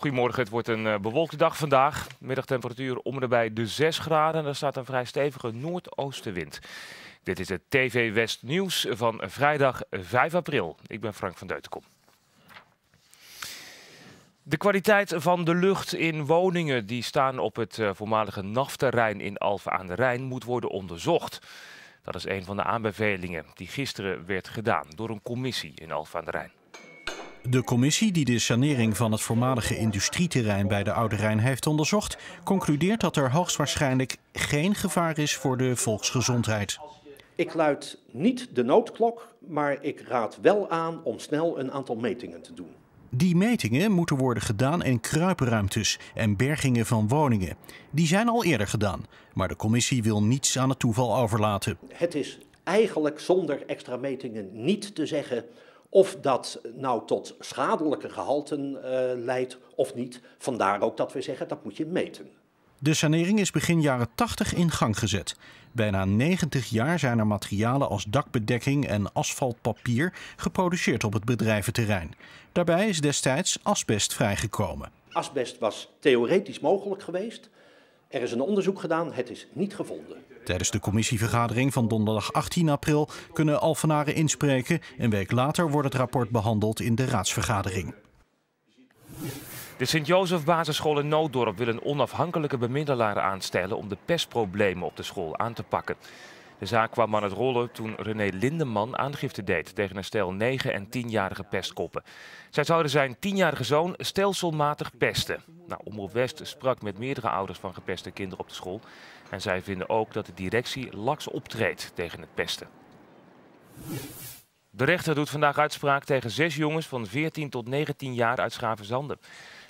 Goedemorgen, het wordt een uh, bewolkte dag vandaag. Middagtemperatuur om en bij de 6 graden en er staat een vrij stevige noordoostenwind. Dit is het TV West Nieuws van vrijdag 5 april. Ik ben Frank van Deutenkom. De kwaliteit van de lucht in woningen die staan op het uh, voormalige NAF-terrein in Alphen aan de Rijn moet worden onderzocht. Dat is een van de aanbevelingen die gisteren werd gedaan door een commissie in Alphen aan de Rijn. De commissie die de sanering van het voormalige industrieterrein bij de Oude Rijn heeft onderzocht, concludeert dat er hoogstwaarschijnlijk geen gevaar is voor de volksgezondheid. Ik luid niet de noodklok, maar ik raad wel aan om snel een aantal metingen te doen. Die metingen moeten worden gedaan in kruipruimtes en bergingen van woningen. Die zijn al eerder gedaan, maar de commissie wil niets aan het toeval overlaten. Het is eigenlijk zonder extra metingen niet te zeggen of dat nou tot schadelijke gehalten uh, leidt of niet. Vandaar ook dat we zeggen dat moet je meten. De sanering is begin jaren 80 in gang gezet. Bijna 90 jaar zijn er materialen als dakbedekking en asfaltpapier geproduceerd op het bedrijventerrein. Daarbij is destijds asbest vrijgekomen. Asbest was theoretisch mogelijk geweest. Er is een onderzoek gedaan, het is niet gevonden. Tijdens de commissievergadering van donderdag 18 april kunnen Alphenaren inspreken. Een week later wordt het rapport behandeld in de raadsvergadering. De Sint-Jozef Basisschool in Nooddorp wil een onafhankelijke bemiddelaar aanstellen om de pestproblemen op de school aan te pakken. De zaak kwam aan het rollen toen René Lindeman aangifte deed tegen een stel 9 en 10-jarige pestkoppen. Zij zouden zijn 10-jarige zoon stelselmatig pesten. Nou, Omroep West sprak met meerdere ouders van gepeste kinderen op de school. En zij vinden ook dat de directie laks optreedt tegen het pesten. De rechter doet vandaag uitspraak tegen zes jongens van 14 tot 19 jaar uit Schavenzande.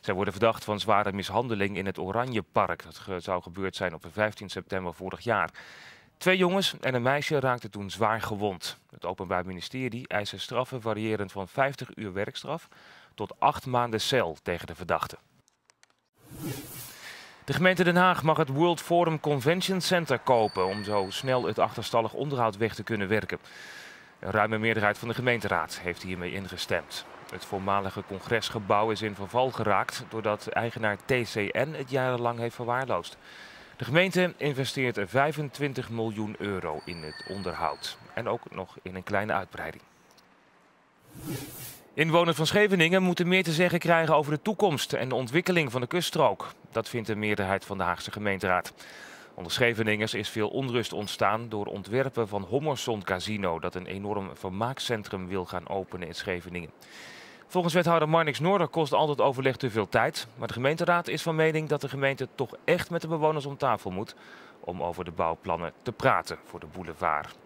Zij worden verdacht van zware mishandeling in het Oranjepark. Dat zou gebeurd zijn op 15 september vorig jaar. Twee jongens en een meisje raakten toen zwaar gewond. Het Openbaar Ministerie eiste straffen variërend van 50 uur werkstraf tot 8 maanden cel tegen de verdachte. De gemeente Den Haag mag het World Forum Convention Center kopen om zo snel het achterstallig onderhoud weg te kunnen werken. Een ruime meerderheid van de gemeenteraad heeft hiermee ingestemd. Het voormalige congresgebouw is in verval geraakt doordat eigenaar TCN het jarenlang heeft verwaarloosd. De gemeente investeert 25 miljoen euro in het onderhoud en ook nog in een kleine uitbreiding. Inwoners van Scheveningen moeten meer te zeggen krijgen over de toekomst en de ontwikkeling van de kuststrook. Dat vindt de meerderheid van de Haagse gemeenteraad. Onder Scheveningers is veel onrust ontstaan door ontwerpen van Hommerson Casino, dat een enorm vermaakcentrum wil gaan openen in Scheveningen. Volgens wethouder Marnix Noorder kost altijd overleg te veel tijd. Maar de gemeenteraad is van mening dat de gemeente toch echt met de bewoners om tafel moet om over de bouwplannen te praten voor de boulevard.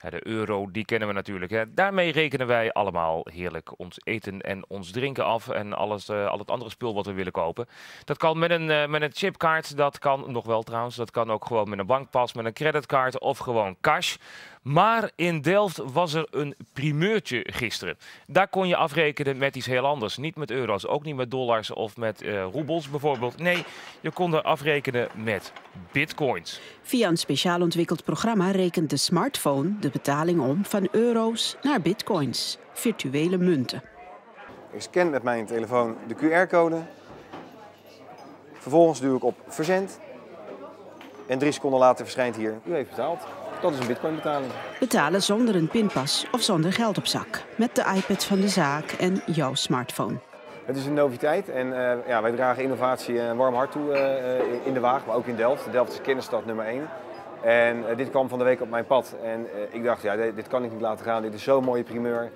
De euro, die kennen we natuurlijk. Hè. Daarmee rekenen wij allemaal heerlijk ons eten en ons drinken af en alles, uh, al het andere spul wat we willen kopen. Dat kan met een, uh, met een chipkaart, dat kan nog wel trouwens. Dat kan ook gewoon met een bankpas, met een creditcard of gewoon cash. Maar in Delft was er een primeurtje gisteren. Daar kon je afrekenen met iets heel anders. Niet met euro's, ook niet met dollars of met uh, roebels bijvoorbeeld. Nee, je kon er afrekenen met bitcoins. Via een speciaal ontwikkeld programma rekent de smartphone de betaling om van euro's naar bitcoins, virtuele munten. Ik scan met mijn telefoon de QR-code. Vervolgens duw ik op verzend. En drie seconden later verschijnt hier, u heeft betaald. Dat is een bitcoinbetaling. Betalen zonder een pinpas of zonder geld op zak. Met de iPad van de zaak en jouw smartphone. Het is een noviteit en uh, ja, wij dragen innovatie een warm hart toe uh, in de Waag, maar ook in Delft. Delft is kennisstad nummer 1. En uh, dit kwam van de week op mijn pad en ik dacht, ja, dit, dit, kan ik niet laten gaan. Dit is zo'n mooie primeur,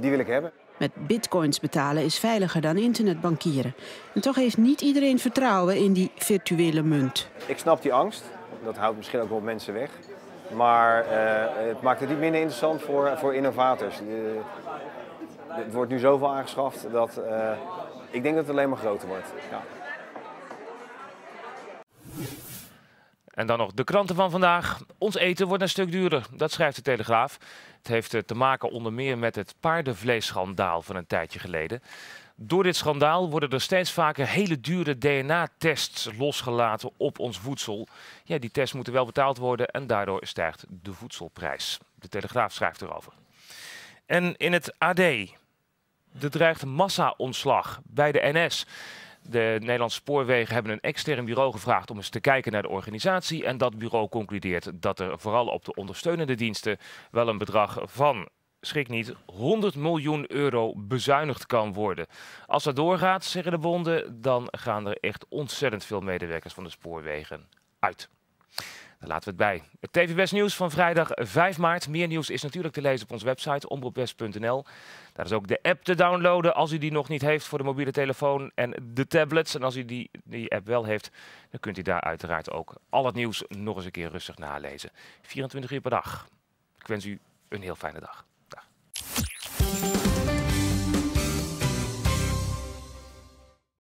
die wil ik hebben. Met bitcoins betalen is veiliger dan internetbankieren. En toch heeft niet iedereen vertrouwen in die virtuele munt. Ik snap die angst. Dat houdt misschien ook wel mensen weg. Maar het maakt het niet minder interessant voor, voor innovators. Het wordt nu zoveel aangeschaft dat ik denk dat het alleen maar groter wordt. Ja. En dan nog de kranten van vandaag. Ons eten wordt een stuk duurder, dat schrijft de Telegraaf. Het heeft te maken onder meer met het paardenvleesschandaal van een tijdje geleden. Door dit schandaal worden er steeds vaker hele dure DNA-tests losgelaten op ons voedsel. Ja, die tests moeten wel betaald worden en daardoor stijgt de voedselprijs. De Telegraaf schrijft erover. En in het AD. Er dreigt massa-ontslag bij de NS. De Nederlandse spoorwegen hebben een extern bureau gevraagd om eens te kijken naar de organisatie. En dat bureau concludeert dat er vooral op de ondersteunende diensten wel een bedrag van schrik niet, 100 miljoen euro bezuinigd kan worden. Als dat doorgaat, zeggen de bonden, dan gaan er echt ontzettend veel medewerkers van de spoorwegen uit. Daar laten we het bij. Het TV West Nieuws van vrijdag 5 maart. Meer nieuws is natuurlijk te lezen op onze website omroepwest.nl. Daar is ook de app te downloaden als u die nog niet heeft voor de mobiele telefoon en de tablets. En als u die, die app wel heeft, dan kunt u daar uiteraard ook al het nieuws nog eens een keer rustig nalezen. 24 uur per dag. Ik wens u een heel fijne dag. dag.